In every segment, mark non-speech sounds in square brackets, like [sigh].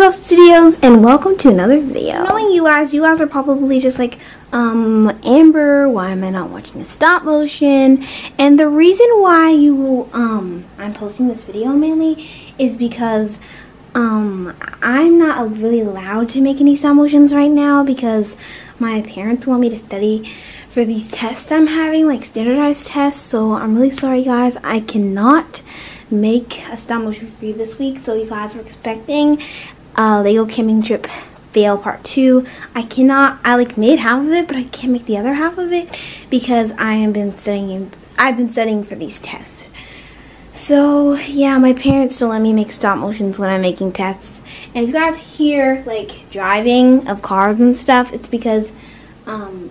12 Studios and welcome to another video. Knowing you guys, you guys are probably just like, um, Amber, why am I not watching a stop motion? And the reason why you, will um, I'm posting this video mainly is because, um, I'm not really allowed to make any stop motions right now because my parents want me to study for these tests I'm having, like standardized tests. So I'm really sorry guys, I cannot make a stop motion for you this week. So you guys were expecting uh, Lego camping trip fail part two. I cannot, I like made half of it, but I can't make the other half of it because I have been studying, I've been studying for these tests. So yeah, my parents don't let me make stop motions when I'm making tests. And if you guys hear like driving of cars and stuff, it's because um,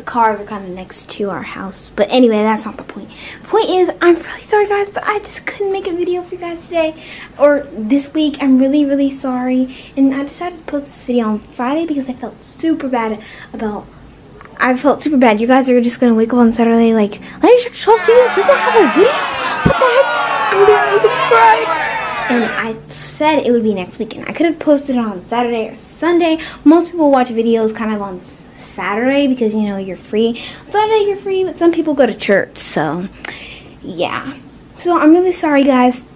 the cars are kind of next to our house. But anyway, that's not the point. The point is, I'm really sorry guys, but I just couldn't make a video for you guys today. Or this week, I'm really, really sorry. And I decided to post this video on Friday because I felt super bad about... I felt super bad. You guys are just to wake up on Saturday like, Lady Show Studios doesn't have a video? What the heck? I'm going to subscribe. And I said it would be next weekend. I could have posted it on Saturday or Sunday. Most people watch videos kind of on Saturday because you know you're free. Sunday you're free, but some people go to church, so yeah. So I'm really sorry guys.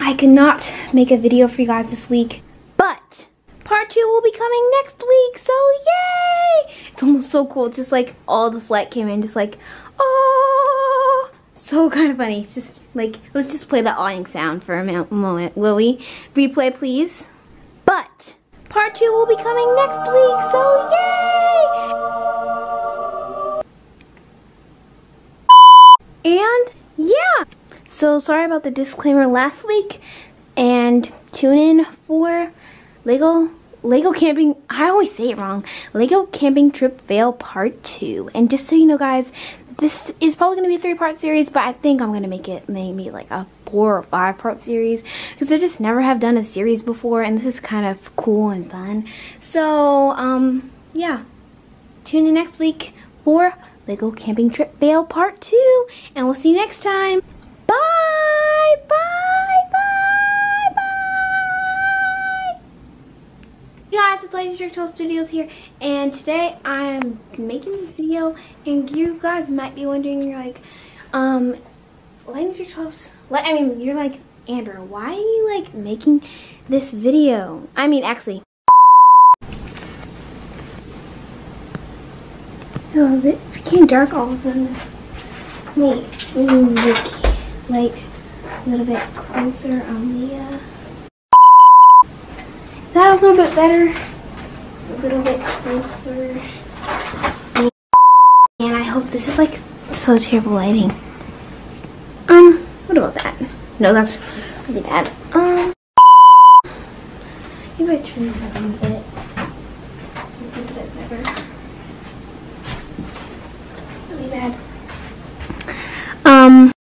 I cannot make a video for you guys this week, but part two will be coming next week, so yay! It's almost so cool. It's just like all this light came in, just like, oh, so [laughs] kind of funny. It's just like, let's just play the awing sound for a moment, will we? Replay, please. But part two will be coming next week, so yay! So sorry about the disclaimer last week, and tune in for Lego Lego Camping, I always say it wrong, Lego Camping Trip Fail Part 2. And just so you know guys, this is probably going to be a three-part series, but I think I'm going to make it maybe like a four or five-part series because I just never have done a series before, and this is kind of cool and fun. So, um, yeah, tune in next week for Lego Camping Trip Fail Part 2, and we'll see you next time. It's Lightningstrike Studios here, and today I'm making this video, and you guys might be wondering, you're like, um, Lady Shark Tales, I mean, you're like, Amber, why are you, like, making this video? I mean, actually, oh, it became dark all of a sudden. Wait, light a little bit closer on the, uh, is that a little bit better? Little bit closer. And I hope this is like so terrible lighting. Um, what about that? No, that's really bad. Um, maybe I turn that a bit. Really bad. Um,